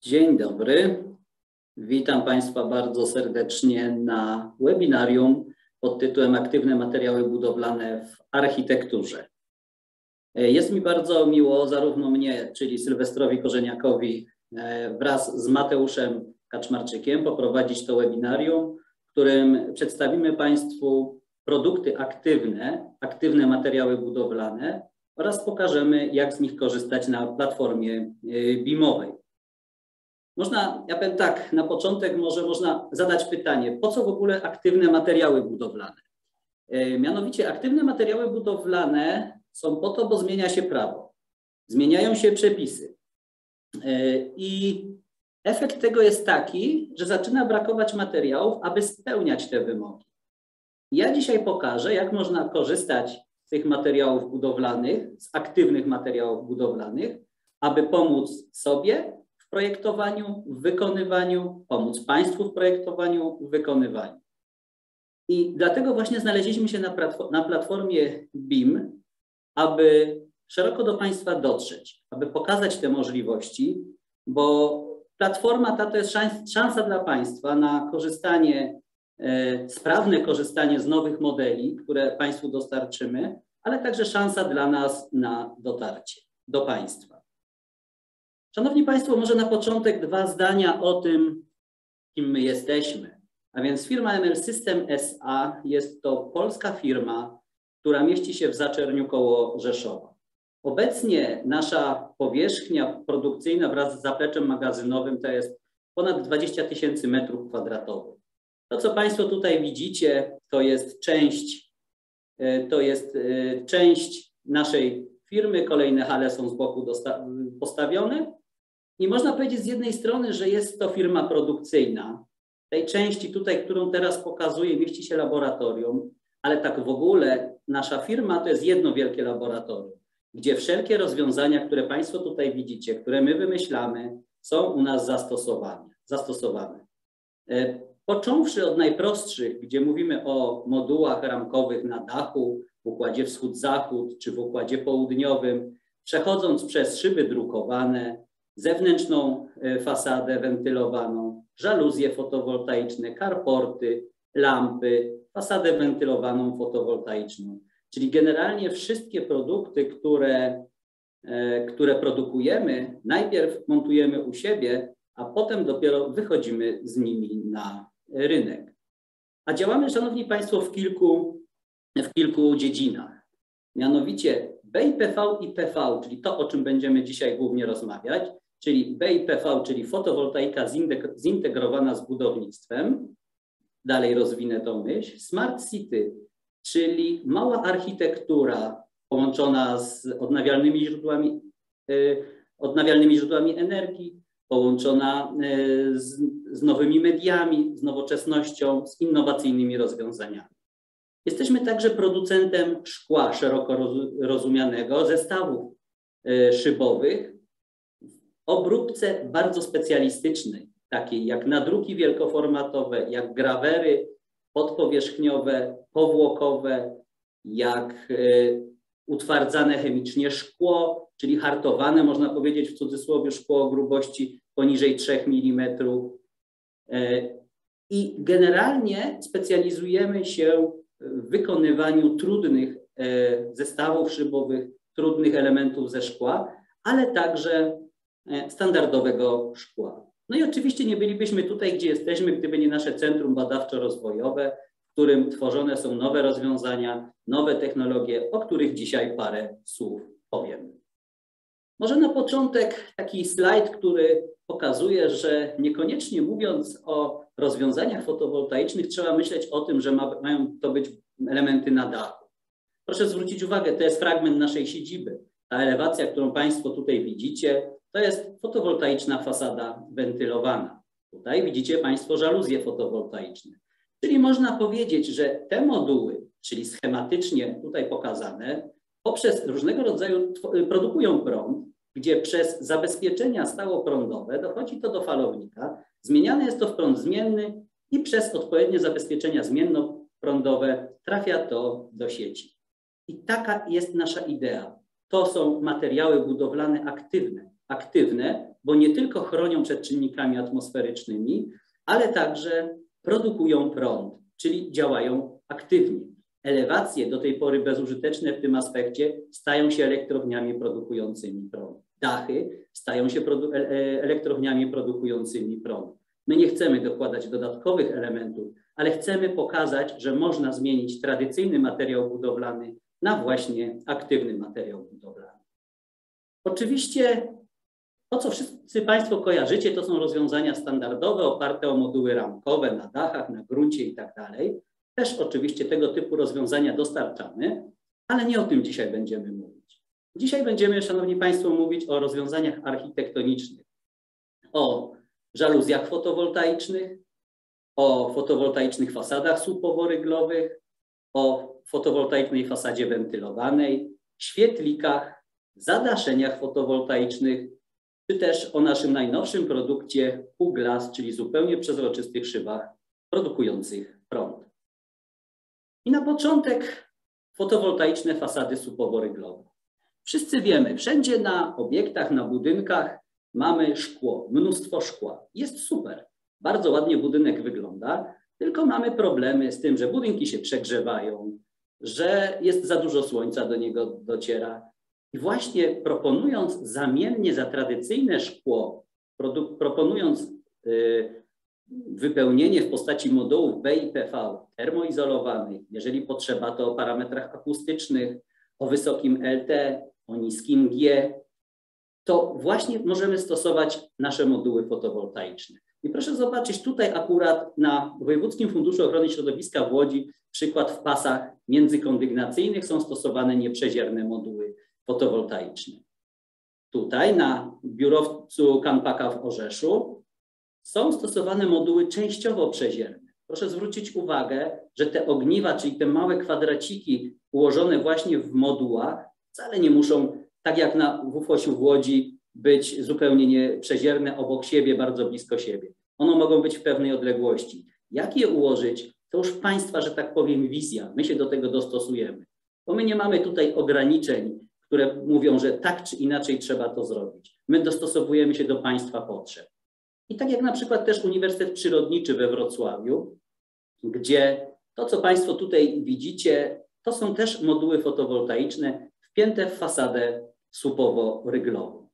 Dzień dobry. Witam Państwa bardzo serdecznie na webinarium pod tytułem Aktywne materiały budowlane w architekturze. Jest mi bardzo miło zarówno mnie, czyli Sylwestrowi Korzeniakowi e, wraz z Mateuszem Kaczmarczykiem poprowadzić to webinarium, w którym przedstawimy Państwu produkty aktywne, aktywne materiały budowlane oraz pokażemy, jak z nich korzystać na platformie e, BIMowej. Można, ja powiem tak, na początek może można zadać pytanie, po co w ogóle aktywne materiały budowlane? E, mianowicie aktywne materiały budowlane są po to, bo zmienia się prawo, zmieniają się przepisy. E, I efekt tego jest taki, że zaczyna brakować materiałów, aby spełniać te wymogi. Ja dzisiaj pokażę, jak można korzystać z tych materiałów budowlanych, z aktywnych materiałów budowlanych, aby pomóc sobie w projektowaniu, w wykonywaniu, pomóc Państwu w projektowaniu, w wykonywaniu. I dlatego właśnie znaleźliśmy się na, platformie BIM, aby szeroko do Państwa dotrzeć, aby pokazać te możliwości, bo platforma ta to jest szans, szansa dla Państwa na korzystanie, e, sprawne korzystanie z nowych modeli, które Państwu dostarczymy, ale także szansa dla nas na dotarcie do Państwa. Szanowni Państwo, może na początek dwa zdania o tym, kim my jesteśmy. A więc firma ML System SA jest to polska firma, która mieści się w Zaczerniu koło Rzeszowa. Obecnie nasza powierzchnia produkcyjna wraz z zapleczem magazynowym to jest ponad 20 tysięcy metrów kwadratowych. To, co Państwo tutaj widzicie, to jest część, e, to jest e, część naszej firmy. Kolejne hale są z boku postawione. I można powiedzieć z jednej strony, że jest to firma produkcyjna. Tej części tutaj, którą teraz pokazuję, mieści się laboratorium, ale tak w ogóle nasza firma to jest jedno wielkie laboratorium, gdzie wszelkie rozwiązania, które Państwo tutaj widzicie, które my wymyślamy, są u nas zastosowane. zastosowane. E, począwszy od najprostszych, gdzie mówimy o modułach ramkowych na dachu, w układzie wschód-zachód czy w układzie południowym, przechodząc przez szyby drukowane, zewnętrzną e, fasadę wentylowaną, żaluzje fotowoltaiczne, karporty, lampy, fasadę wentylowaną fotowoltaiczną. Czyli generalnie wszystkie produkty, które, e, które produkujemy, najpierw montujemy u siebie, a potem dopiero wychodzimy z nimi na rynek. A działamy, Szanowni Państwo, w kilku, w kilku dziedzinach. Mianowicie BIPV i PV, czyli to, o czym będziemy dzisiaj głównie rozmawiać, czyli BIPV, czyli fotowoltaika zintegrowana z budownictwem. Dalej rozwinę tą myśl. Smart City, czyli mała architektura połączona z odnawialnymi źródłami, y, odnawialnymi źródłami energii, połączona y, z, z nowymi mediami, z nowoczesnością, z innowacyjnymi rozwiązaniami. Jesteśmy także producentem szkła szeroko rozumianego, zestawów y, szybowych, obróbce bardzo specjalistycznej, takiej jak nadruki wielkoformatowe, jak grawery podpowierzchniowe, powłokowe, jak e, utwardzane chemicznie szkło, czyli hartowane, można powiedzieć w cudzysłowie, szkło o grubości poniżej 3 mm. E, I generalnie specjalizujemy się w wykonywaniu trudnych e, zestawów szybowych, trudnych elementów ze szkła, ale także standardowego szkła. No i oczywiście nie bylibyśmy tutaj, gdzie jesteśmy, gdyby nie nasze Centrum Badawczo-Rozwojowe, w którym tworzone są nowe rozwiązania, nowe technologie, o których dzisiaj parę słów powiem. Może na początek taki slajd, który pokazuje, że niekoniecznie mówiąc o rozwiązaniach fotowoltaicznych, trzeba myśleć o tym, że ma, mają to być elementy na dachu. Proszę zwrócić uwagę, to jest fragment naszej siedziby. Ta elewacja, którą Państwo tutaj widzicie, to jest fotowoltaiczna fasada wentylowana. Tutaj widzicie Państwo żaluzje fotowoltaiczne. Czyli można powiedzieć, że te moduły, czyli schematycznie tutaj pokazane, poprzez różnego rodzaju produkują prąd, gdzie przez zabezpieczenia stałoprądowe dochodzi to do falownika, zmieniany jest to w prąd zmienny i przez odpowiednie zabezpieczenia zmiennoprądowe trafia to do sieci. I taka jest nasza idea to są materiały budowlane aktywne. Aktywne, bo nie tylko chronią przed czynnikami atmosferycznymi, ale także produkują prąd, czyli działają aktywnie. Elewacje, do tej pory bezużyteczne w tym aspekcie, stają się elektrowniami produkującymi prąd. Dachy stają się produ e, e, elektrowniami produkującymi prąd. My nie chcemy dokładać dodatkowych elementów, ale chcemy pokazać, że można zmienić tradycyjny materiał budowlany na właśnie aktywny materiał budowlany. Oczywiście to, co wszyscy Państwo kojarzycie, to są rozwiązania standardowe oparte o moduły ramkowe na dachach, na gruncie i tak dalej. Też oczywiście tego typu rozwiązania dostarczamy, ale nie o tym dzisiaj będziemy mówić. Dzisiaj będziemy, Szanowni Państwo, mówić o rozwiązaniach architektonicznych, o żaluzjach fotowoltaicznych, o fotowoltaicznych fasadach słupowo-ryglowych, o fotowoltaicznej fasadzie wentylowanej, świetlikach, zadaszeniach fotowoltaicznych, czy też o naszym najnowszym produkcie Uglas, czyli zupełnie przezroczystych szybach produkujących prąd. I na początek fotowoltaiczne fasady słupowo-ryglowe. Wszyscy wiemy, wszędzie na obiektach, na budynkach mamy szkło, mnóstwo szkła. Jest super, bardzo ładnie budynek wygląda, tylko mamy problemy z tym, że budynki się przegrzewają, że jest za dużo słońca do niego dociera. I właśnie proponując zamiennie za tradycyjne szkło, proponując y, wypełnienie w postaci modułów BIPV termoizolowanych, jeżeli potrzeba, to o parametrach akustycznych, o wysokim LT, o niskim G, to właśnie możemy stosować nasze moduły fotowoltaiczne. I proszę zobaczyć tutaj akurat na Wojewódzkim Funduszu Ochrony Środowiska w Łodzi przykład w pasach międzykondygnacyjnych są stosowane nieprzezierne moduły fotowoltaiczne. Tutaj na biurowcu Kampaka w Orzeszu są stosowane moduły częściowo przezierne. Proszę zwrócić uwagę, że te ogniwa, czyli te małe kwadraciki ułożone właśnie w modułach, wcale nie muszą, tak jak na WFOŚ w Łodzi, być zupełnie nieprzezierne obok siebie, bardzo blisko siebie. One mogą być w pewnej odległości. Jak je ułożyć, to już Państwa, że tak powiem, wizja. My się do tego dostosujemy. Bo my nie mamy tutaj ograniczeń, które mówią, że tak czy inaczej trzeba to zrobić. My dostosowujemy się do Państwa potrzeb. I tak jak na przykład też Uniwersytet Przyrodniczy we Wrocławiu, gdzie to, co Państwo tutaj widzicie, to są też moduły fotowoltaiczne wpięte w fasadę słupowo-ryglową.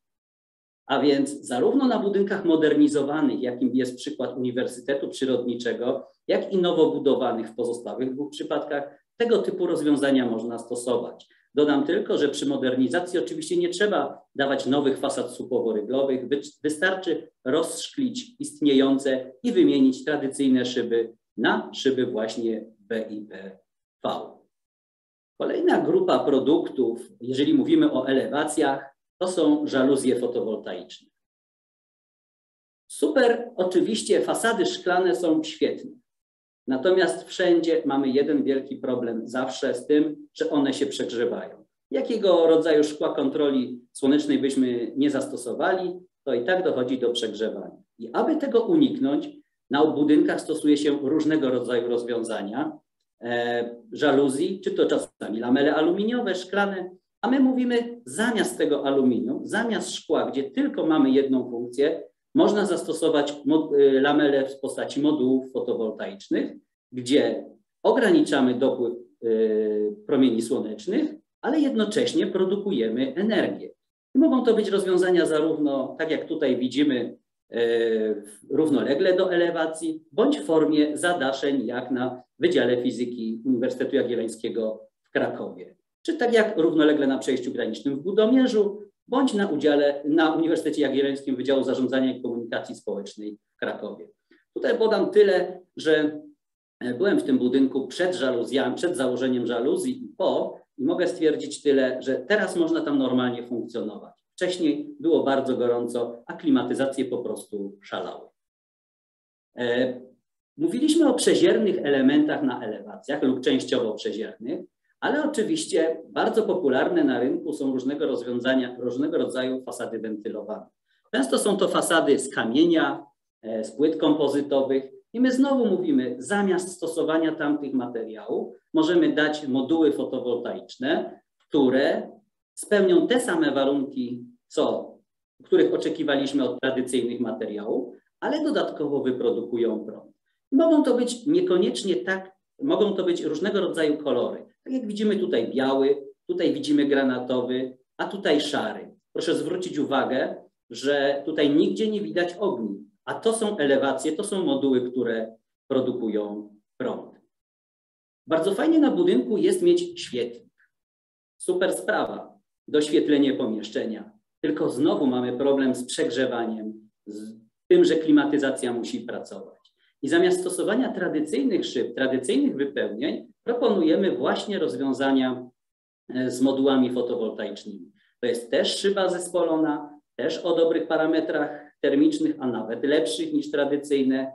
A więc zarówno na budynkach modernizowanych, jakim jest przykład Uniwersytetu Przyrodniczego, jak i nowo budowanych w pozostałych dwóch przypadkach, tego typu rozwiązania można stosować. Dodam tylko, że przy modernizacji oczywiście nie trzeba dawać nowych fasad słupowo-ryglowych, wystarczy rozszklić istniejące i wymienić tradycyjne szyby na szyby właśnie BIPV. Kolejna grupa produktów, jeżeli mówimy o elewacjach, to są żaluzje fotowoltaiczne. Super, oczywiście fasady szklane są świetne. Natomiast wszędzie mamy jeden wielki problem zawsze z tym, że one się przegrzewają. Jakiego rodzaju szkła kontroli słonecznej byśmy nie zastosowali, to i tak dochodzi do przegrzewania. I aby tego uniknąć, na budynkach stosuje się różnego rodzaju rozwiązania, e, żaluzji, czy to czasami lamele aluminiowe, szklane, a my mówimy, zamiast tego aluminium, zamiast szkła, gdzie tylko mamy jedną funkcję, można zastosować y, lamele w postaci modułów fotowoltaicznych, gdzie ograniczamy dopływ y, promieni słonecznych, ale jednocześnie produkujemy energię. Mogą to być rozwiązania zarówno, tak jak tutaj widzimy, y, równolegle do elewacji, bądź w formie zadaszeń, jak na Wydziale Fizyki Uniwersytetu Jagiellońskiego w Krakowie czy tak jak równolegle na przejściu granicznym w Budomierzu, bądź na udziale na Uniwersytecie Jagiellońskim Wydziału Zarządzania i Komunikacji Społecznej w Krakowie. Tutaj podam tyle, że e, byłem w tym budynku przed żaluzjami, przed założeniem żaluzji i po i mogę stwierdzić tyle, że teraz można tam normalnie funkcjonować. Wcześniej było bardzo gorąco, a klimatyzacje po prostu szalały. E, mówiliśmy o przeziernych elementach na elewacjach lub częściowo przeziernych. Ale oczywiście bardzo popularne na rynku są różnego rozwiązania, różnego rodzaju fasady wentylowane. Często są to fasady z kamienia, e, z płyt kompozytowych i my znowu mówimy, zamiast stosowania tamtych materiałów możemy dać moduły fotowoltaiczne, które spełnią te same warunki, co, których oczekiwaliśmy od tradycyjnych materiałów, ale dodatkowo wyprodukują prąd. Mogą to być niekoniecznie tak, mogą to być różnego rodzaju kolory. Tak jak widzimy tutaj biały, tutaj widzimy granatowy, a tutaj szary. Proszę zwrócić uwagę, że tutaj nigdzie nie widać ogni, a to są elewacje, to są moduły, które produkują prąd. Bardzo fajnie na budynku jest mieć świetlik. Super sprawa, doświetlenie pomieszczenia. Tylko znowu mamy problem z przegrzewaniem, z tym, że klimatyzacja musi pracować. I zamiast stosowania tradycyjnych szyb, tradycyjnych wypełnień, proponujemy właśnie rozwiązania e, z modułami fotowoltaicznymi. To jest też szyba zespolona, też o dobrych parametrach termicznych, a nawet lepszych niż tradycyjne.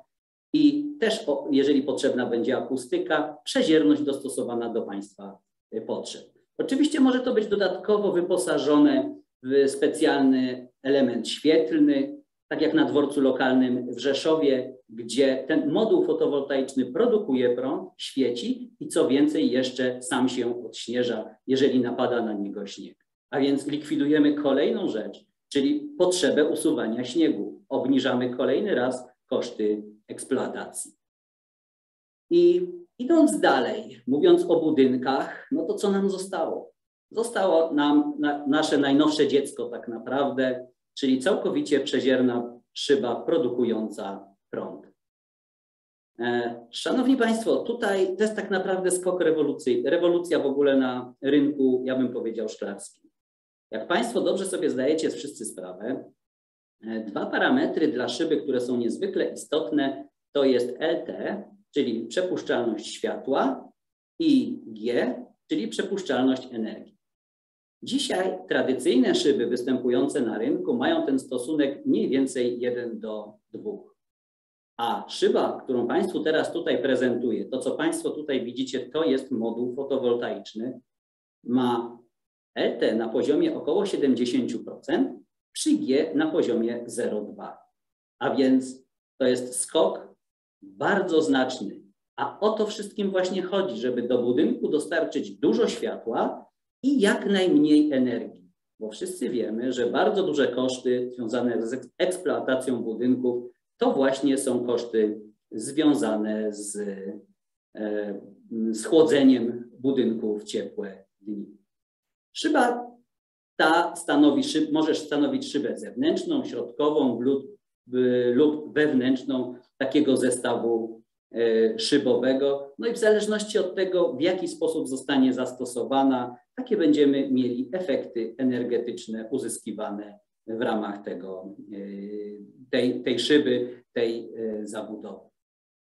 I też, jeżeli potrzebna będzie akustyka, przezierność dostosowana do Państwa e, potrzeb. Oczywiście może to być dodatkowo wyposażone w specjalny element świetlny, tak jak na dworcu lokalnym w Rzeszowie, gdzie ten moduł fotowoltaiczny produkuje prąd, świeci i co więcej jeszcze sam się odśnieża, jeżeli napada na niego śnieg. A więc likwidujemy kolejną rzecz, czyli potrzebę usuwania śniegu. Obniżamy kolejny raz koszty eksploatacji. I idąc dalej, mówiąc o budynkach, no to co nam zostało? Zostało nam na, nasze najnowsze dziecko tak naprawdę, czyli całkowicie przezierna szyba produkująca prąd. E, szanowni Państwo, tutaj to jest tak naprawdę skok rewolucyjny, rewolucja w ogóle na rynku, ja bym powiedział, szklarskim. Jak Państwo dobrze sobie zdajecie wszyscy sprawę, e, dwa parametry dla szyby, które są niezwykle istotne, to jest LT, czyli przepuszczalność światła i G, czyli przepuszczalność energii. Dzisiaj tradycyjne szyby występujące na rynku mają ten stosunek mniej więcej 1 do 2. A szyba, którą Państwu teraz tutaj prezentuję, to co Państwo tutaj widzicie, to jest moduł fotowoltaiczny, ma LT na poziomie około 70%, przy G na poziomie 0,2. A więc to jest skok bardzo znaczny. A o to wszystkim właśnie chodzi, żeby do budynku dostarczyć dużo światła, i jak najmniej energii, bo wszyscy wiemy, że bardzo duże koszty związane z eksploatacją budynków to właśnie są koszty związane z, e, z chłodzeniem budynków w ciepłe dni. Szyba ta stanowi szyb, możesz stanowić szybę zewnętrzną, środkową lub, lub wewnętrzną takiego zestawu e, szybowego. No i w zależności od tego, w jaki sposób zostanie zastosowana, takie będziemy mieli efekty energetyczne uzyskiwane w ramach tego, e, tej, tej szyby, tej e, zabudowy.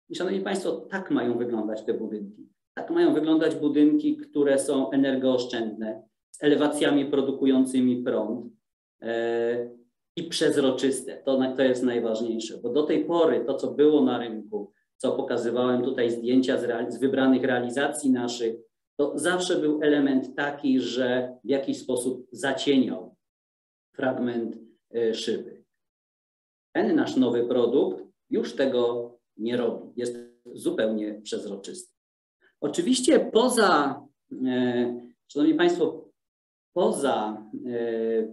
I szanowni Państwo, tak mają wyglądać te budynki. Tak mają wyglądać budynki, które są energooszczędne, z elewacjami produkującymi prąd e, i przezroczyste. To, to jest najważniejsze, bo do tej pory to, co było na rynku, co pokazywałem tutaj zdjęcia z, z wybranych realizacji naszych, to zawsze był element taki, że w jakiś sposób zacieniał fragment e, szyby. Ten nasz nowy produkt już tego nie robi. Jest zupełnie przezroczysty. Oczywiście poza, e, szanowni państwo, poza e,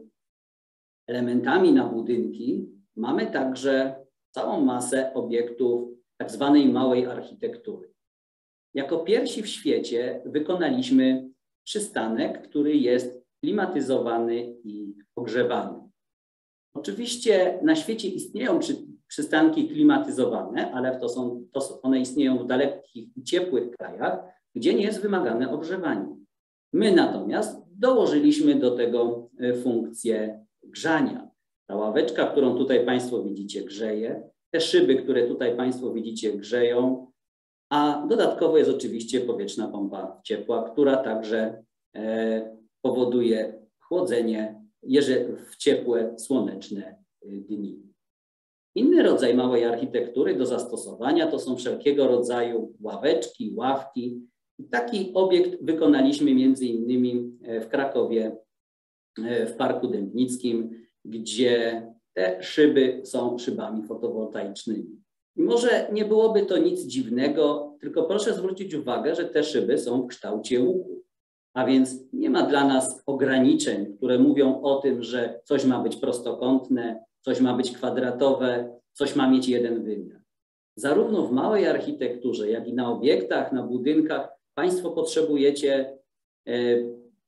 elementami na budynki mamy także całą masę obiektów tak zwanej małej architektury. Jako pierwsi w świecie wykonaliśmy przystanek, który jest klimatyzowany i ogrzewany. Oczywiście na świecie istnieją przy, przystanki klimatyzowane, ale to są, to one istnieją w dalekich i ciepłych krajach, gdzie nie jest wymagane ogrzewanie. My natomiast dołożyliśmy do tego e, funkcję grzania. Ta ławeczka, którą tutaj Państwo widzicie, grzeje. Te szyby, które tutaj Państwo widzicie, grzeją a dodatkowo jest oczywiście powietrzna pompa ciepła, która także e, powoduje chłodzenie w ciepłe, słoneczne e, dni. Inny rodzaj małej architektury do zastosowania to są wszelkiego rodzaju ławeczki, ławki. Taki obiekt wykonaliśmy między innymi e, w Krakowie, w Parku Dębnickim, gdzie te szyby są szybami fotowoltaicznymi. I może nie byłoby to nic dziwnego, tylko proszę zwrócić uwagę, że te szyby są w kształcie łuku. A więc nie ma dla nas ograniczeń, które mówią o tym, że coś ma być prostokątne, coś ma być kwadratowe, coś ma mieć jeden wymiar. Zarówno w małej architekturze, jak i na obiektach, na budynkach, Państwo potrzebujecie e,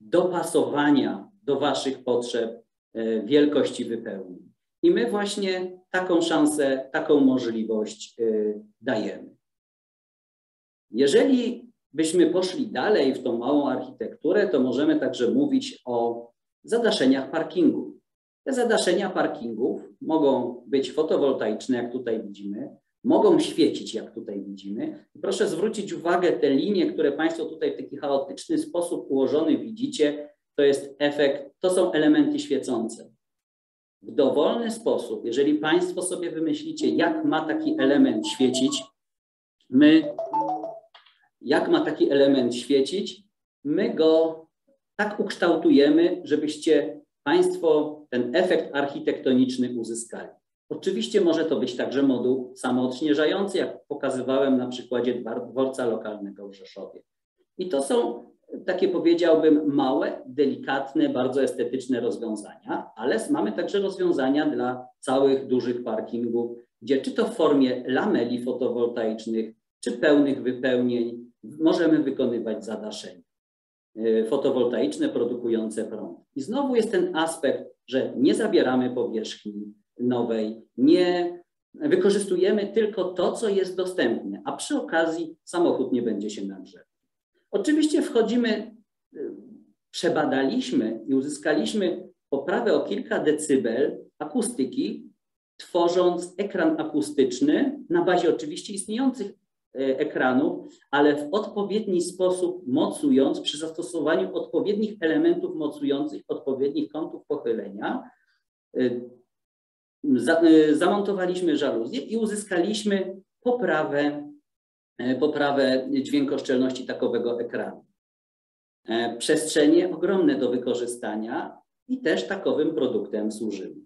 dopasowania do Waszych potrzeb e, wielkości wypełnień. I my właśnie taką szansę, taką możliwość e, dajemy. Jeżeli byśmy poszli dalej w tą małą architekturę, to możemy także mówić o zadaszeniach parkingów. Te zadaszenia parkingów mogą być fotowoltaiczne, jak tutaj widzimy, mogą świecić, jak tutaj widzimy. Proszę zwrócić uwagę, te linie, które Państwo tutaj w taki chaotyczny sposób ułożony widzicie, to jest efekt, to są elementy świecące. W dowolny sposób, jeżeli Państwo sobie wymyślicie, jak ma taki element świecić, my, jak ma taki element świecić, my go tak ukształtujemy, żebyście Państwo ten efekt architektoniczny uzyskali. Oczywiście może to być także moduł samoodśnieżający, jak pokazywałem na przykładzie dworca lokalnego w Rzeszowie. I to są takie powiedziałbym małe, delikatne, bardzo estetyczne rozwiązania, ale mamy także rozwiązania dla całych dużych parkingów, gdzie czy to w formie lameli fotowoltaicznych, czy pełnych wypełnień możemy wykonywać zadaszenia y, fotowoltaiczne produkujące prąd. I znowu jest ten aspekt, że nie zabieramy powierzchni nowej, nie wykorzystujemy tylko to, co jest dostępne, a przy okazji samochód nie będzie się nagrzewał. Oczywiście wchodzimy, y, przebadaliśmy i uzyskaliśmy poprawę o kilka decybel akustyki, tworząc ekran akustyczny na bazie oczywiście istniejących ekranów, ale w odpowiedni sposób mocując, przy zastosowaniu odpowiednich elementów mocujących, odpowiednich kątów pochylenia, y, zamontowaliśmy żaluzję i uzyskaliśmy poprawę E, poprawę dźwiękoszczelności takowego ekranu. E, przestrzenie ogromne do wykorzystania i też takowym produktem służymy.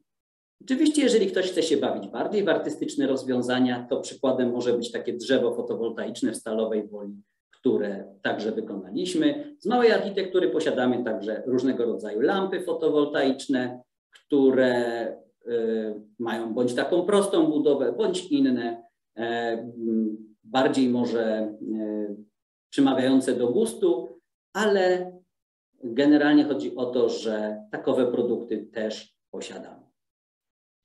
Oczywiście, jeżeli ktoś chce się bawić bardziej w artystyczne rozwiązania, to przykładem może być takie drzewo fotowoltaiczne w stalowej woli, które także wykonaliśmy. Z małej architektury posiadamy także różnego rodzaju lampy fotowoltaiczne, które y, mają bądź taką prostą budowę, bądź inne bardziej może e, przemawiające do gustu, ale generalnie chodzi o to, że takowe produkty też posiadamy.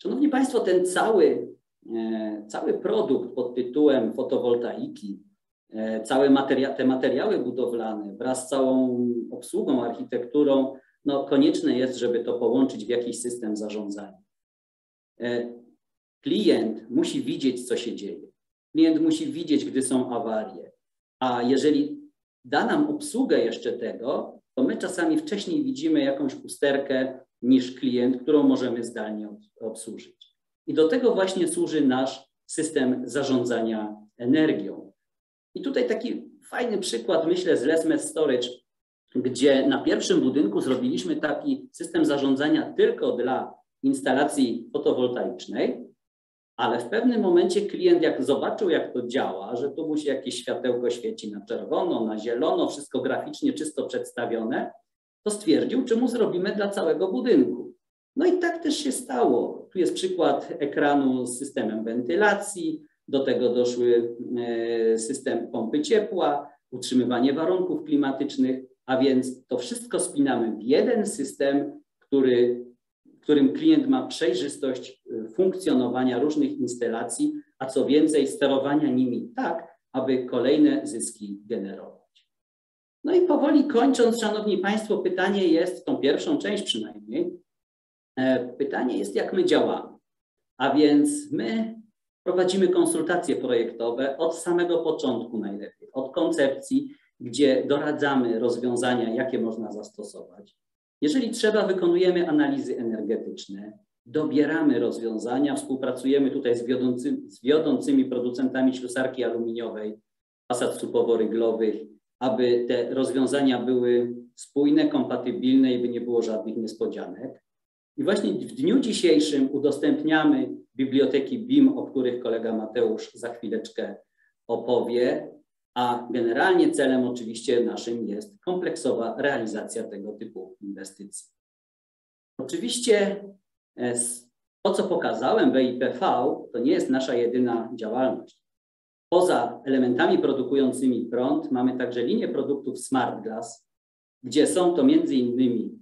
Szanowni Państwo, ten cały, e, cały produkt pod tytułem fotowoltaiki, e, całe materia te materiały budowlane wraz z całą obsługą, architekturą, no konieczne jest, żeby to połączyć w jakiś system zarządzania. Klient musi widzieć, co się dzieje. Klient musi widzieć, gdy są awarie. A jeżeli da nam obsługę jeszcze tego, to my czasami wcześniej widzimy jakąś usterkę niż klient, którą możemy zdalnie obsłużyć. I do tego właśnie służy nasz system zarządzania energią. I tutaj taki fajny przykład, myślę, z Lesmes Storage, gdzie na pierwszym budynku zrobiliśmy taki system zarządzania tylko dla instalacji fotowoltaicznej, ale w pewnym momencie klient, jak zobaczył, jak to działa, że tu mu się jakieś światełko świeci na czerwono, na zielono, wszystko graficznie czysto przedstawione, to stwierdził, czy mu zrobimy dla całego budynku. No i tak też się stało. Tu jest przykład ekranu z systemem wentylacji, do tego doszły e, system pompy ciepła, utrzymywanie warunków klimatycznych, a więc to wszystko spinamy w jeden system, który którym klient ma przejrzystość y, funkcjonowania różnych instalacji, a co więcej, sterowania nimi tak, aby kolejne zyski generować. No i powoli kończąc, Szanowni Państwo, pytanie jest, tą pierwszą część przynajmniej, e, pytanie jest, jak my działamy. A więc my prowadzimy konsultacje projektowe od samego początku najlepiej, od koncepcji, gdzie doradzamy rozwiązania, jakie można zastosować. Jeżeli trzeba, wykonujemy analizy energetyczne, dobieramy rozwiązania, współpracujemy tutaj z, wiodący, z wiodącymi producentami ślusarki aluminiowej, fasad supowo-ryglowych, aby te rozwiązania były spójne, kompatybilne i by nie było żadnych niespodzianek. I właśnie w dniu dzisiejszym udostępniamy biblioteki BIM, o których kolega Mateusz za chwileczkę opowie. a generalnie celem oczywiście naszym jest kompleksowa realizacja tego typu inwestycji. Oczywiście e, to, co pokazałem BIPV, to nie jest nasza jedyna działalność. Poza elementami produkującymi prąd mamy także linię produktów Smart Glass, gdzie są to między innymi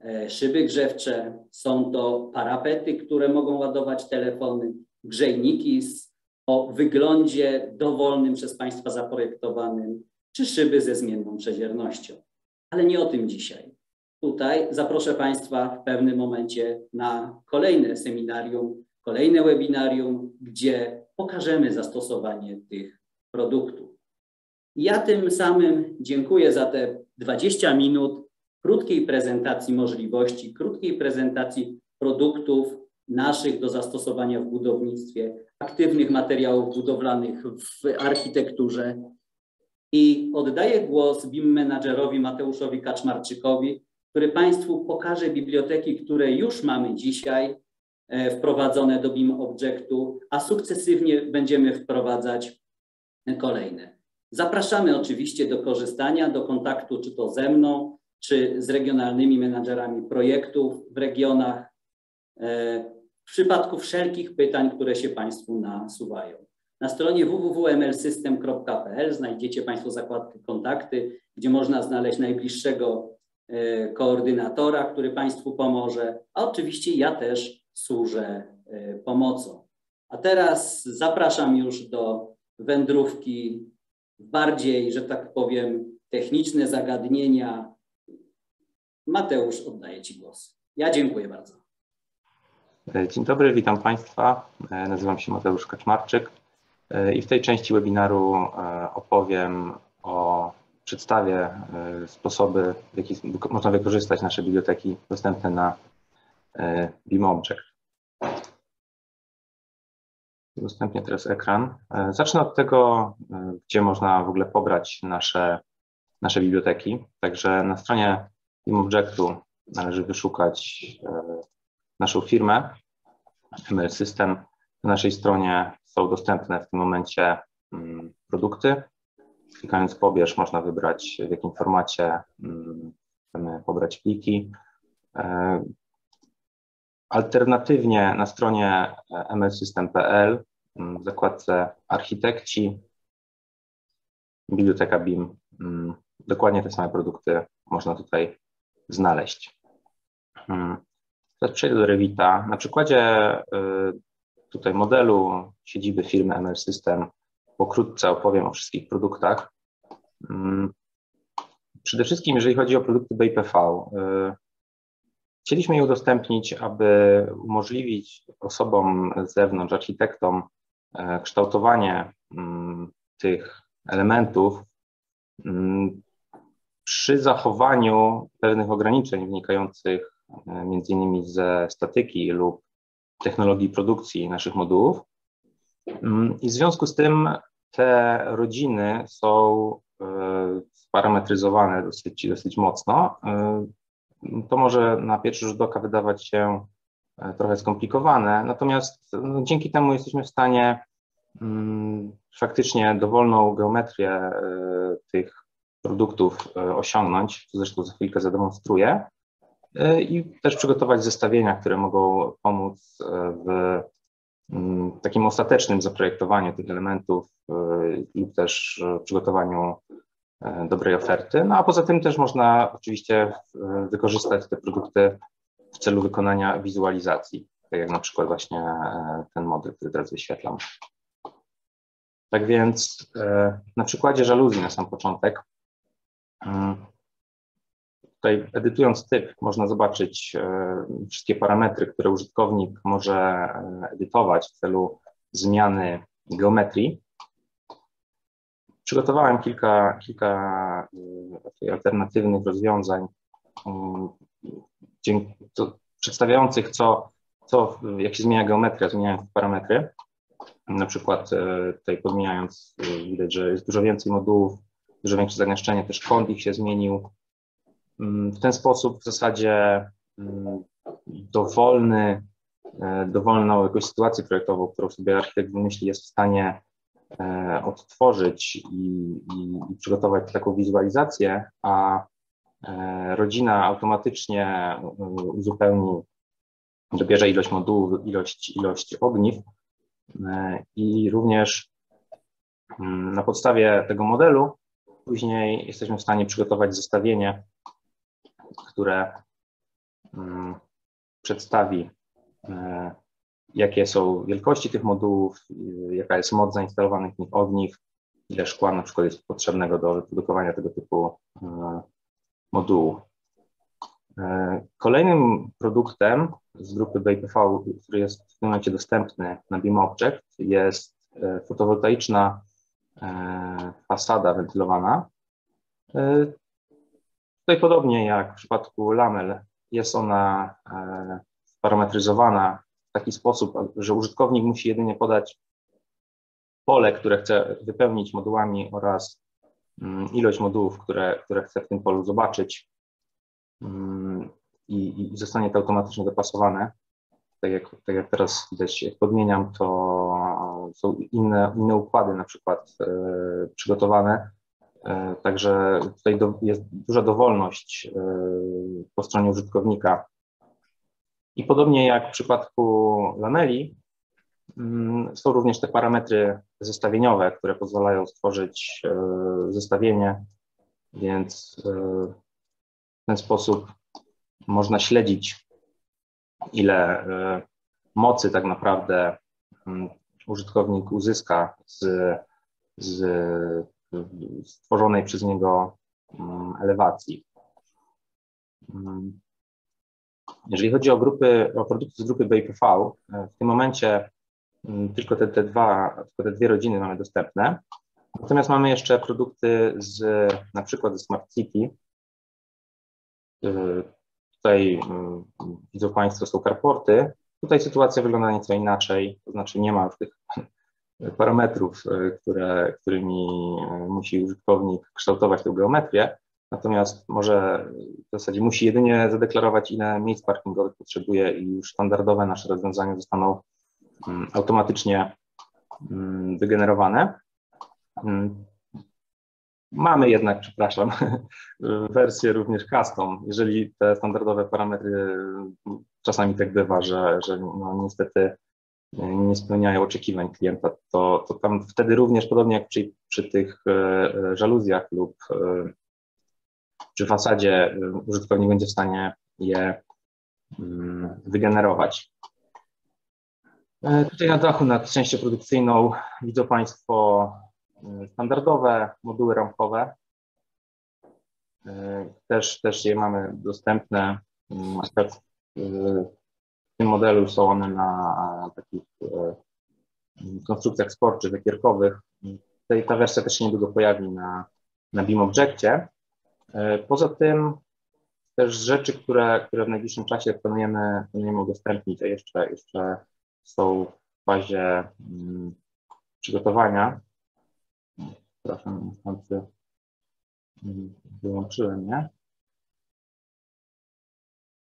e, szyby grzewcze, są to parapety, które mogą ładować telefony, grzejniki z, o wyglądzie dowolnym przez Państwa zaprojektowanym, czy szyby ze zmienną przeziernością. Ale nie o tym dzisiaj. Tutaj zaproszę Państwa w pewnym momencie na kolejne seminarium, kolejne webinarium, gdzie pokażemy zastosowanie tych produktów. Ja tym samym dziękuję za te 20 minut krótkiej prezentacji możliwości, krótkiej prezentacji produktów naszych do zastosowania w budownictwie, aktywnych materiałów budowlanych w architekturze. I oddaję głos BIM menadżerowi Mateuszowi Kaczmarczykowi, który Państwu pokaże biblioteki, które już mamy dzisiaj wprowadzone do BIM Objectu, a sukcesywnie będziemy wprowadzać kolejne. Zapraszamy oczywiście do korzystania, do kontaktu czy to ze mną, czy z regionalnymi menadżerami projektów w regionach e, w przypadku wszelkich pytań, które się Państwu nasuwają. Na stronie www.mlsystem.pl znajdziecie Państwo zakładkę kontakty, gdzie można znaleźć najbliższego e, koordynatora, który Państwu pomoże, a oczywiście ja też służę e, pomocą. A teraz zapraszam już do wędrówki bardziej, że tak powiem, techniczne zagadnienia. Mateusz, oddaję Ci głos. Ja dziękuję bardzo. Dzień dobry, witam Państwa. Nazywam się Mateusz Kaczmarczyk i w tej części webinaru e, opowiem o, przedstawię e, sposoby, w jaki można wykorzystać nasze biblioteki dostępne na e, BIMObject. Udostępnię teraz ekran. E, zacznę od tego, e, gdzie można w ogóle pobrać nasze, nasze biblioteki. Także na stronie ImObjectu należy wyszukać naszą firmę, ML System. Na naszej stronie są dostępne w tym momencie mm, produkty. Klikając pobierz można wybrać w jakim formacie mm, chcemy pobrać pliki. Alternatywnie na stronie mlsystem.pl w zakładce architekci, biblioteka BIM, mm, dokładnie te same produkty można tutaj znaleźć. Mm, teraz przejdę do Revita. Na przykładzie y, tutaj modelu siedziby firmy ML System pokrótce opowiem o wszystkich produktach. Mm, przede wszystkim, jeżeli chodzi o produkty BIPV, y, Chcieliśmy je udostępnić, aby umożliwić osobom z zewnątrz, architektom, e, kształtowanie mm, tych elementów mm, przy zachowaniu pewnych ograniczeń wynikających e, między innymi ze statyki lub technologii produkcji naszych modułów. Mm, I w związku z tym te rodziny są e, sparametryzowane dosyć, dosyć mocno to może na pierwszy rzut oka wydawać się e, trochę skomplikowane, natomiast no, dzięki temu jesteśmy w stanie mm, faktycznie dowolną geometrię y, tych produktów y, osiągnąć, co zresztą za chwilkę zademonstruję, i też przygotować zestawienia, które mogą pomóc w mm, takim ostatecznym zaprojektowaniu tych elementów lub też przygotowaniu E, dobrej oferty. No a poza tym też można oczywiście wykorzystać te produkty w celu wykonania wizualizacji, tak jak na przykład właśnie e, ten model, który teraz wyświetlam. Tak więc e, na przykładzie żaluzji na sam początek, mm, tutaj edytując typ można zobaczyć wszystkie parametry, które użytkownik może edytować w celu zmiany geometrii. Przygotowałem kilka, kilka y, alternatywnych rozwiązań y, przedstawiających, co, co, jak się zmienia geometria, zmieniając parametry. Na przykład y, tutaj podmieniając, widać, że jest dużo więcej modułów, dużo większe zagęszczenie, też kąt ich się zmienił. W ten sposób w zasadzie dowolny, dowolną jakąś sytuację projektową, którą sobie architekt wymyśli, jest w stanie odtworzyć i, i, i przygotować taką wizualizację, a rodzina automatycznie uzupełni, dobierze ilość modułów, ilość, ilość ogniw i również mm, na podstawie tego modelu później jesteśmy w stanie przygotować zestawienie, które mm, przedstawi, e, jakie są wielkości tych modułów, jaka jest moc zainstalowanych w nich ile szkła na przykład jest potrzebnego do wyprodukowania tego typu e, modułu. E, kolejnym produktem z grupy BPV, który jest w tym momencie dostępny na Beam Object, jest fotowoltaiczna fasada wentylowana. Tutaj podobnie jak w przypadku lamel jest ona parametryzowana w taki sposób, że użytkownik musi jedynie podać pole, które chce wypełnić modułami oraz mm, ilość modułów, które, które chce w tym polu zobaczyć mm, i, i zostanie to automatycznie dopasowane. Tak jak, tak jak teraz widać, jak podmieniam, to są inne, inne układy na przykład e, przygotowane, E, także tutaj do, jest duża dowolność e, po stronie użytkownika. I podobnie jak w przypadku lameli, mm, są również te parametry zestawieniowe, które pozwalają stworzyć e, zestawienie, więc w ten sposób można śledzić, ile mocy tak naprawdę mm, użytkownik uzyska z, z stworzonej przez niego mm, elewacji. Mm. Jeżeli chodzi o grupy, o produkty z grupy BPV, e, w tym momencie mm, tylko te, te, dwa, tylko te dwie rodziny mamy dostępne. Natomiast mamy jeszcze produkty z na przykład ze Smart City. E, tutaj widzą Państwo są karporty. Tutaj sytuacja wygląda nieco inaczej, to znaczy nie ma już tych parametrów, e, które, którymi musi użytkownik kształtować tę geometrię, natomiast może w zasadzie musi jedynie zadeklarować, ile miejsc parkingowych potrzebuje i już standardowe nasze rozwiązania zostaną mm, automatycznie mm, wygenerowane. Mm. Mamy jednak, przepraszam, wersję również custom. Jeżeli te standardowe parametry czasami tak bywa, że, że no niestety nie spełniają oczekiwań klienta, to, to tam wtedy również, podobnie jak przy, przy tych e, e, żaluzjach lub e, przy fasadzie, użytkownik będzie w stanie je mm, wygenerować. Tutaj na dachu nad częścią produkcyjną widzą Państwo standardowe moduły ramkowe. Też, też je mamy dostępne. W tym modelu są one na takich e, konstrukcjach sporczych, wekierkowych. Tutaj ta wersja też się niedługo pojawi na, na Beam Objectie. E, poza tym też rzeczy, które, które w najbliższym czasie planujemy, planujemy udostępnić, a jeszcze, jeszcze są w fazie mm, przygotowania. Przepraszam, niestety mm, wyłączyłem, nie?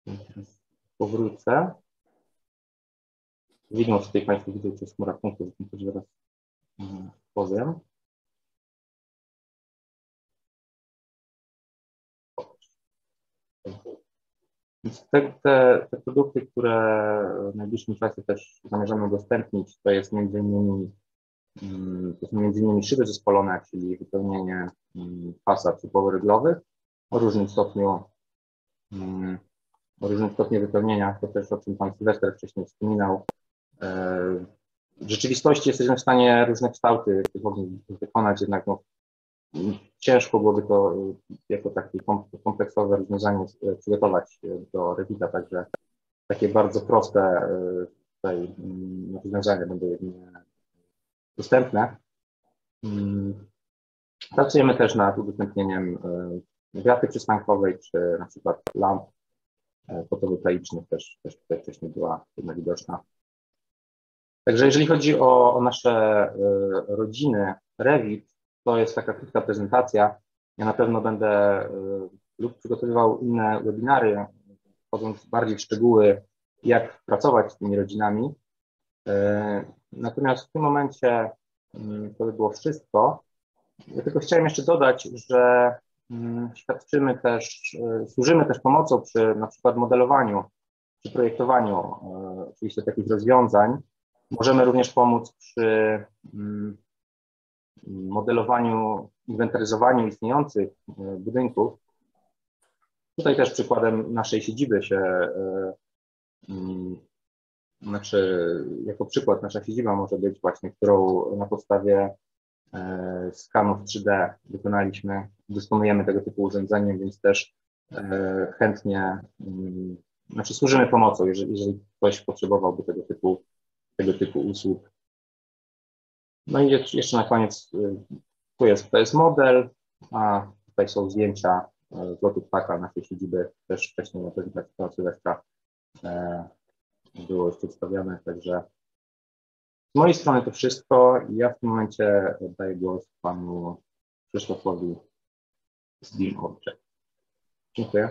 Teraz powrócę. Widmo tutaj Państwo widzą, to jest chmura punktów, zaraz mm, powiem. Te, te, te, produkty, które w najbliższym czasie też zamierzamy udostępnić, to jest między innymi, mm, to są między innymi szyby zespolone, czyli wypełnienie mm, fasad typowo ryglowych o różnym stopniu o różnym stopniu wypełnienia, to też o czym Pan Sylwester wcześniej wspominał, w rzeczywistości jesteśmy w stanie różne kształty wykonać, jednak no, ciężko byłoby to jako takie kompleksowe rozwiązanie przygotować do Revita, także takie bardzo proste e, tutaj mm, rozwiązania będą jedynie dostępne. Mm, pracujemy też nad udostępnieniem e, wiaty przystankowej, czy na przykład lamp e, fotowoltaicznych, też, też tutaj wcześniej była jedna widoczna. Także jeżeli chodzi o, o nasze e, rodziny Revit, to jest taka krótka prezentacja. Ja na pewno będę e, lub przygotowywał inne webinary, wchodząc bardziej w szczegóły, jak pracować z tymi rodzinami. E, natomiast w tym momencie mm, to by było wszystko. Ja tylko chciałem jeszcze dodać, że mm, świadczymy też, y, służymy też pomocą przy na przykład modelowaniu, przy projektowaniu oczywiście takich rozwiązań. Możemy również pomóc przy mm, modelowaniu, inwentaryzowaniu istniejących y, budynków. Tutaj też przykładem naszej siedziby się znaczy, jako przykład nasza siedziba może być właśnie, którą na podstawie e, skanów 3D wykonaliśmy, dysponujemy tego typu urządzeniem, więc też e, chętnie, mm, znaczy służymy pomocą, jeżeli, jeżeli ktoś potrzebowałby tego typu, tego typu usług. No i jeszcze na koniec, y, tu jest, to jest model, a tutaj są zdjęcia e, z lotu ptaka naszej siedziby, też wcześniej na prezentacji pana Sylwestra było już także z mojej strony to wszystko. Ja w tym momencie oddaję głos panu Krzysztofowi z Deal Object. Dziękuję.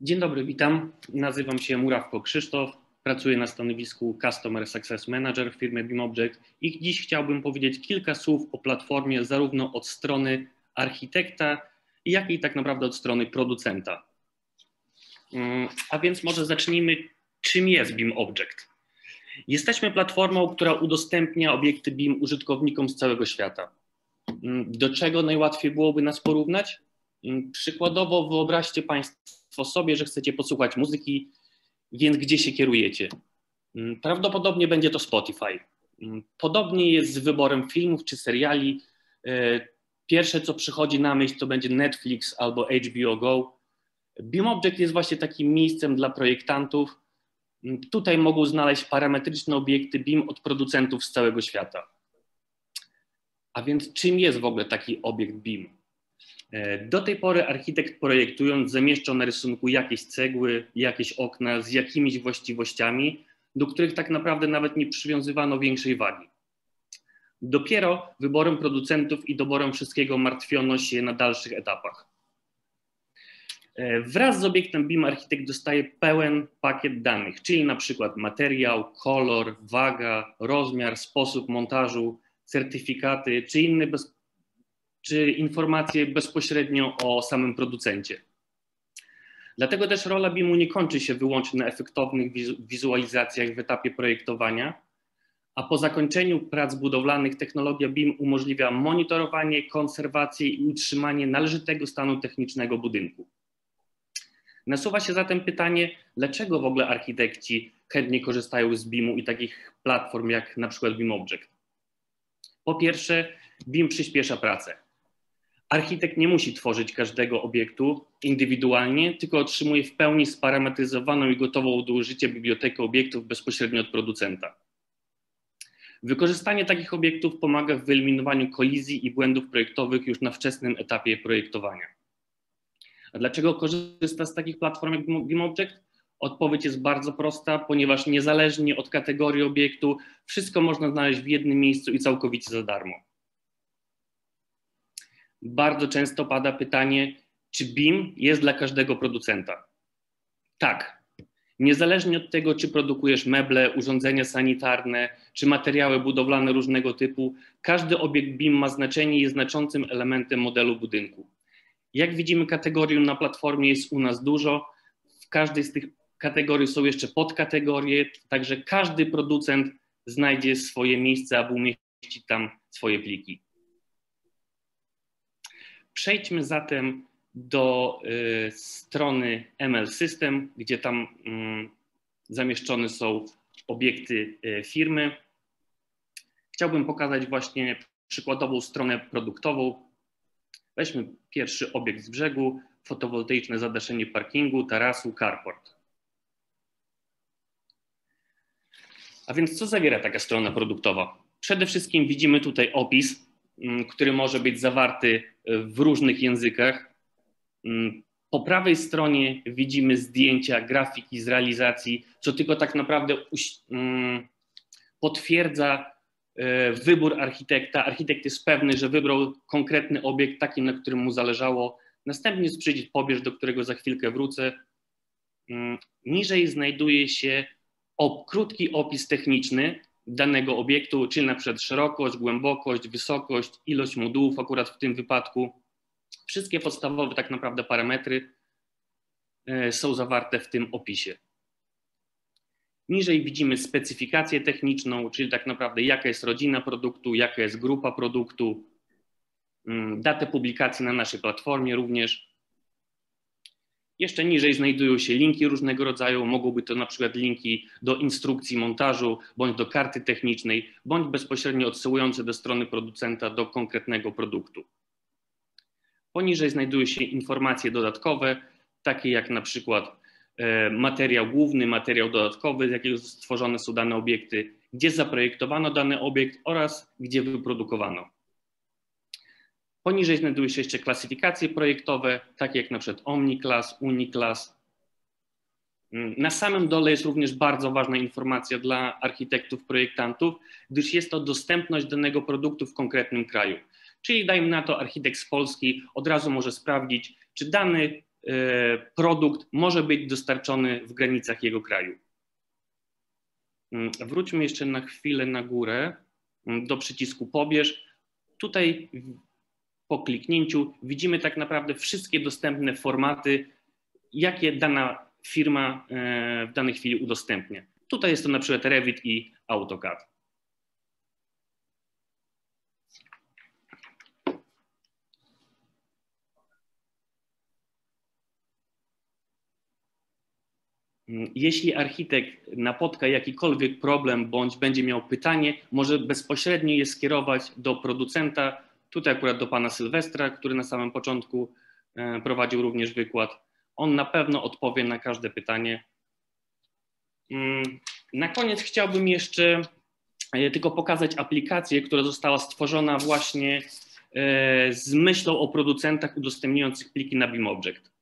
Dzień dobry, witam. Nazywam się Murawko Krzysztof. Pracuję na stanowisku Customer Success Manager w firmie BeamObject i dziś chciałbym powiedzieć kilka słów o platformie zarówno od strony architekta, jak i tak naprawdę od strony producenta. Mm, a więc może zacznijmy, czym jest BIM Object. Jesteśmy platformą, która udostępnia obiekty BIM użytkownikom z całego świata. Mm, do czego najłatwiej byłoby nas porównać? Mm, przykładowo wyobraźcie Państwo sobie, że chcecie posłuchać muzyki, więc gdzie się kierujecie? Prawdopodobnie będzie to Spotify. Podobnie jest z wyborem filmów czy seriali. E, pierwsze, co przychodzi na myśl, to będzie Netflix albo HBO Go. BeamObject jest właśnie takim miejscem dla projektantów. Tutaj mogą znaleźć parametryczne obiekty BIM od producentów z całego świata. A więc czym jest w ogóle taki obiekt BIM? E, do tej pory architekt projektując zamieszczał na rysunku jakieś cegły, jakieś okna z jakimiś właściwościami, do których tak naprawdę nawet nie przywiązywano większej wagi. Dopiero wyborem producentów i doborem wszystkiego martwiono się na dalszych etapach. E, wraz z obiektem BIM architekt dostaje pełen pakiet danych, czyli na przykład materiał, kolor, waga, rozmiar, sposób montażu, certyfikaty czy inne bez, czy informacje bezpośrednio o samym producencie. Dlatego też rola BIM-u nie kończy się wyłącznie na efektownych wizualizacjach w etapie projektowania, a po zakończeniu prac budowlanych technologia BIM umożliwia monitorowanie, konserwację i utrzymanie należytego stanu technicznego budynku. Nasuwa się zatem pytanie, dlaczego w ogóle architekci chętnie korzystają z BIM-u i takich platform jak na przykład BIM Object? Po pierwsze, BIM przyspiesza pracę. Architekt nie musi tworzyć każdego obiektu indywidualnie, tylko otrzymuje w pełni sparametryzowaną i gotową do użycia bibliotekę obiektów bezpośrednio od producenta. Wykorzystanie takich obiektów pomaga w wyeliminowaniu kolizji i błędów projektowych już na wczesnym etapie projektowania. A dlaczego korzysta z takich platform jak BeamObject? Odpowiedź jest bardzo prosta, ponieważ niezależnie od kategorii obiektu, wszystko można znaleźć w jednym miejscu i całkowicie za darmo. Bardzo często pada pytanie, czy BIM jest dla każdego producenta? Tak. Niezależnie od tego, czy produkujesz meble, urządzenia sanitarne, czy materiały budowlane różnego typu, każdy obiekt BIM ma znaczenie i jest znaczącym elementem modelu budynku. Jak widzimy, kategorium na platformie jest u nas dużo. W każdej z tych kategorii są jeszcze podkategorie, także każdy producent znajdzie swoje miejsce, aby umieścić tam swoje pliki. Przejdźmy zatem do y, strony ML System, gdzie tam y, zamieszczone są obiekty y, firmy. Chciałbym pokazać właśnie przykładową stronę produktową. Weźmy pierwszy obiekt z brzegu, fotowoltaiczne zadaszenie parkingu, tarasu, carport. A więc co zawiera taka strona produktowa? Przede wszystkim widzimy tutaj opis, mm, który może być zawarty w różnych językach. Mm, po prawej stronie widzimy zdjęcia, grafiki z realizacji, co tylko tak naprawdę mm, potwierdza E, wybór architekta. Architekt jest pewny, że wybrał konkretny obiekt, taki, na którym mu zależało. Następnie jest przycisk pobierz, do którego za chwilkę wrócę. Mm, niżej znajduje się krótki opis techniczny, danego obiektu, czyli na przykład szerokość, głębokość, wysokość, ilość modułów akurat w tym wypadku. Wszystkie podstawowe tak naprawdę parametry e, są zawarte w tym opisie. Niżej widzimy specyfikację techniczną, czyli tak naprawdę jaka jest rodzina produktu, jaka jest grupa produktu, mm, datę publikacji na naszej platformie również. Jeszcze niżej znajdują się linki różnego rodzaju. Mogą być to na przykład linki do instrukcji montażu, bądź do karty technicznej, bądź bezpośrednio odsyłujące do strony producenta do konkretnego produktu. Poniżej znajdują się informacje dodatkowe, takie jak na przykład e, materiał główny, materiał dodatkowy, z jakiego stworzone są dane obiekty, gdzie zaprojektowano dany obiekt oraz gdzie wyprodukowano. Poniżej znajdują się jeszcze klasyfikacje projektowe, takie jak na przykład OmniClass, UniClass. Mm, na samym dole jest również bardzo ważna informacja dla architektów, projektantów, gdyż jest to dostępność danego produktu w konkretnym kraju. Czyli dajmy na to architekt z Polski od razu może sprawdzić, czy dany e, produkt może być dostarczony w granicach jego kraju. Mm, wróćmy jeszcze na chwilę na górę mm, do przycisku pobierz. Tutaj po kliknięciu widzimy tak naprawdę wszystkie dostępne formaty, jakie dana firma e, w danej chwili udostępnia. Tutaj jest to na przykład Revit i AutoCAD. Jeśli architekt napotka jakikolwiek problem bądź będzie miał pytanie, może bezpośrednio je skierować do producenta Tutaj akurat do pana Sylwestra, który na samym początku e, prowadził również wykład. On na pewno odpowie na każde pytanie. Mm, na koniec chciałbym jeszcze e, tylko pokazać aplikację, która została stworzona właśnie e, z myślą o producentach udostępniających pliki na BeamObject.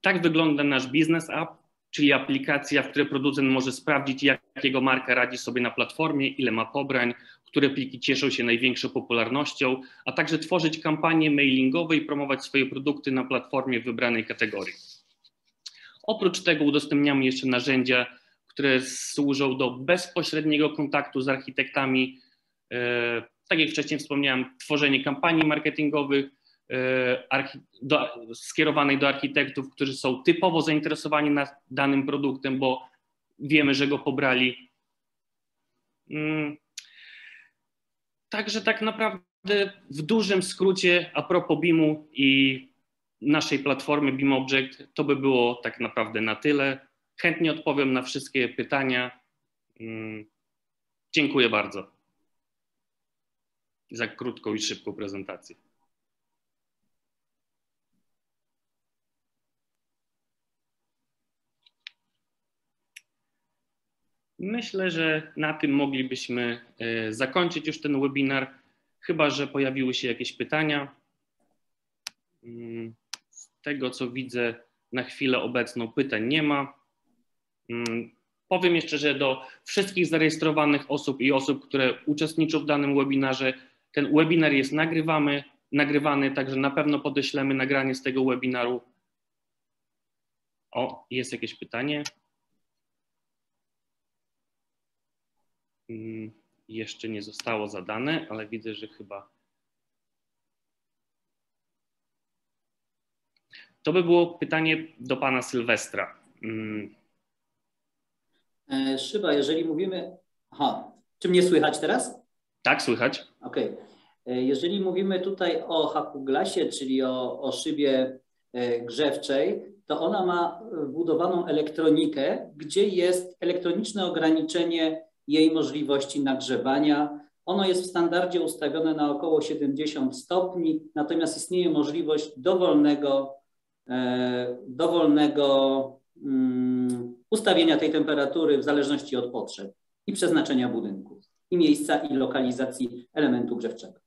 Tak wygląda nasz Business App, czyli aplikacja, w której producent może sprawdzić, jak jego marka radzi sobie na platformie, ile ma pobrań, które pliki cieszą się największą popularnością, a także tworzyć kampanie mailingowe i promować swoje produkty na platformie wybranej kategorii. Oprócz tego udostępniamy jeszcze narzędzia, które służą do bezpośredniego kontaktu z architektami. E, tak jak wcześniej wspomniałem, tworzenie kampanii marketingowych e, do, skierowanej do architektów, którzy są typowo zainteresowani danym produktem, bo wiemy, że go pobrali. Także tak naprawdę w dużym skrócie a propos BIM-u i naszej platformy BIM Object to by było tak naprawdę na tyle. Chętnie odpowiem na wszystkie pytania. Mm, dziękuję bardzo za krótką i szybką prezentację. Myślę, że na tym moglibyśmy e, zakończyć już ten webinar, chyba że pojawiły się jakieś pytania. Mm, z tego co widzę, na chwilę obecną pytań nie ma. Mm, powiem jeszcze, że do wszystkich zarejestrowanych osób i osób, które uczestniczą w danym webinarze, ten webinar jest nagrywamy, nagrywany, także na pewno podeślemy nagranie z tego webinaru. O, jest jakieś pytanie. Jeszcze nie zostało zadane, ale widzę, że chyba. To by było pytanie do pana Sylwestra. Mm. E, Szyba, jeżeli mówimy. Aha, czy mnie słychać teraz? Tak, słychać. Okej. Okay. E, jeżeli mówimy tutaj o hakuglasie, czyli o, o szybie e, grzewczej, to ona ma wbudowaną elektronikę, gdzie jest elektroniczne ograniczenie jej możliwości nagrzewania. Ono jest w standardzie ustawione na około 70 stopni, natomiast istnieje możliwość dowolnego, e, dowolnego um, ustawienia tej temperatury w zależności od potrzeb i przeznaczenia budynku, i miejsca, i lokalizacji elementu grzewczego.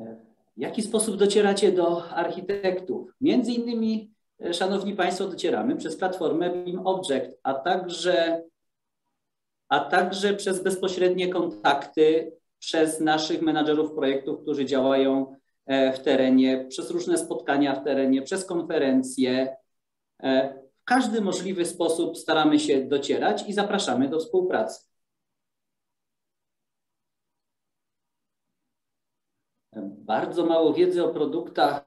E, w jaki sposób docieracie do architektów? Między innymi Szanowni Państwo, docieramy przez platformę BIM Object, a także, a także przez bezpośrednie kontakty przez naszych menadżerów projektów, którzy działają e, w terenie, przez różne spotkania w terenie, przez konferencje. E, w każdy możliwy sposób staramy się docierać i zapraszamy do współpracy. Bardzo mało wiedzy o produktach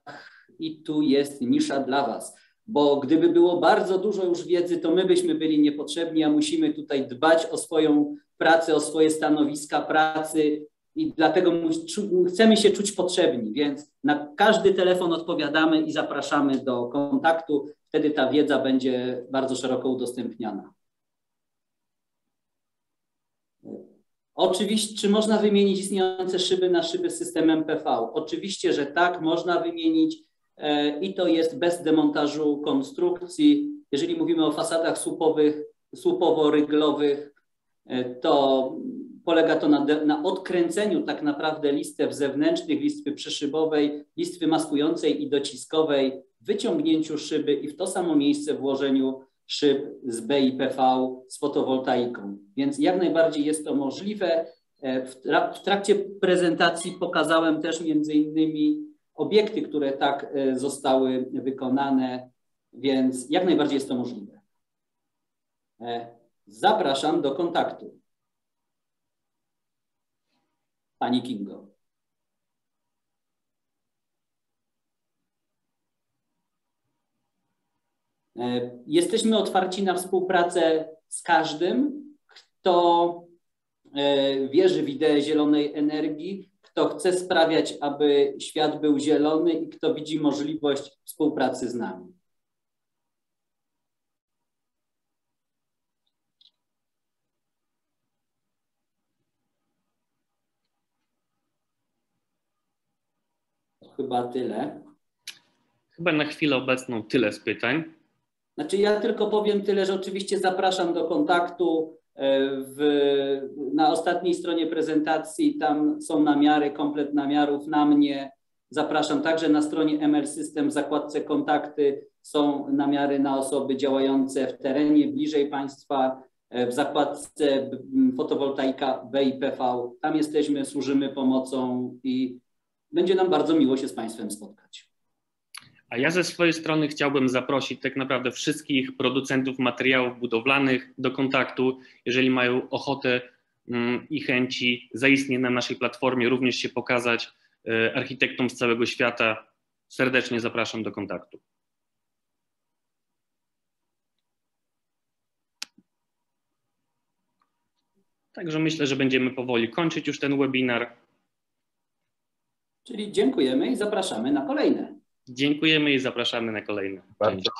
i tu jest nisza dla Was, bo gdyby było bardzo dużo już wiedzy, to my byśmy byli niepotrzebni, a musimy tutaj dbać o swoją pracę, o swoje stanowiska pracy i dlatego chcemy się czuć potrzebni, więc na każdy telefon odpowiadamy i zapraszamy do kontaktu. Wtedy ta wiedza będzie bardzo szeroko udostępniana. Oczywiście, czy można wymienić istniejące szyby na szyby systemem PV? Oczywiście, że tak, można wymienić i to jest bez demontażu konstrukcji. Jeżeli mówimy o fasadach słupowych, słupowo-ryglowych, e, to polega to na, na odkręceniu tak naprawdę listew zewnętrznych, listwy przyszybowej, listwy maskującej i dociskowej, wyciągnięciu szyby i w to samo miejsce włożeniu szyb z BIPV z fotowoltaiką. Więc jak najbardziej jest to możliwe. E, w trakcie prezentacji pokazałem też między innymi obiekty, które tak e, zostały wykonane, więc jak najbardziej jest to możliwe. E, zapraszam do kontaktu. Pani Kingo. E, jesteśmy otwarci na współpracę z każdym, kto wierzy w ideę zielonej energii, kto chce sprawiać, aby świat był zielony i kto widzi możliwość współpracy z nami. chyba tyle. Chyba na chwilę obecną tyle z pytań. Znaczy ja tylko powiem tyle, że oczywiście zapraszam do kontaktu. E, w, na ostatniej stronie prezentacji tam są namiary, komplet namiarów na mnie. Zapraszam także na stronie ML System w zakładce kontakty są namiary na osoby działające w terenie, bliżej Państwa. E, w zakładce fotowoltaika BIPV. Tam jesteśmy, służymy pomocą i będzie nam bardzo miło się z Państwem spotkać. A ja ze swojej strony chciałbym zaprosić tak naprawdę wszystkich producentów materiałów budowlanych do kontaktu, jeżeli mają ochotę mm, i chęci zaistnieć na naszej platformie, również się pokazać e, architektom z całego świata. Serdecznie zapraszam do kontaktu. Także myślę, że będziemy powoli kończyć już ten webinar. Czyli dziękujemy i zapraszamy na kolejne. Dziękujemy i zapraszamy na kolejne. Bardzo.